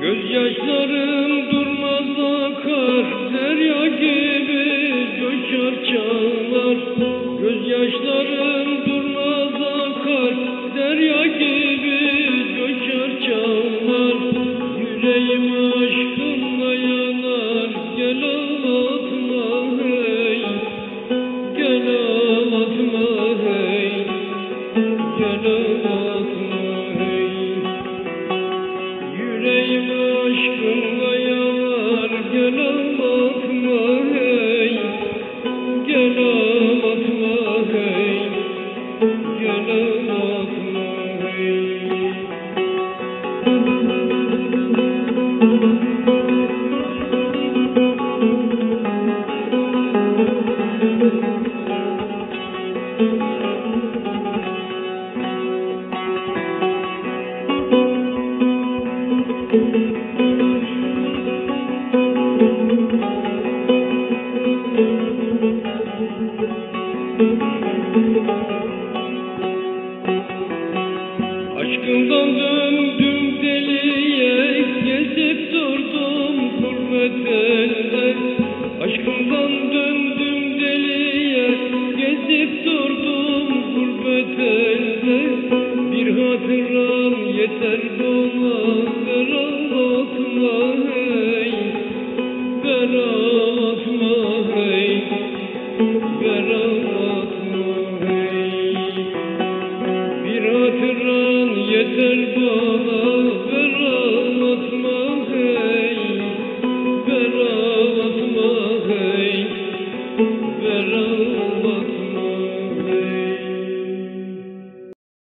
Gözyaşlarım durmaz akar Derya gibi coşar çağlar. Gözyaşlarım durmaz akar Derya gibi coşar çağlar. Yüreğim aşkınla yanar Gel ağlatma Gurbet elde Aşkından döndüm deliye Gezip durdum gurbet elde Bir hatıram yeter bana Ver hey Ver hey Ver